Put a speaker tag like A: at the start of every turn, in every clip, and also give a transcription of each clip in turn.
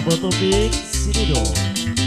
A: Abang Topik sini dong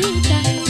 A: した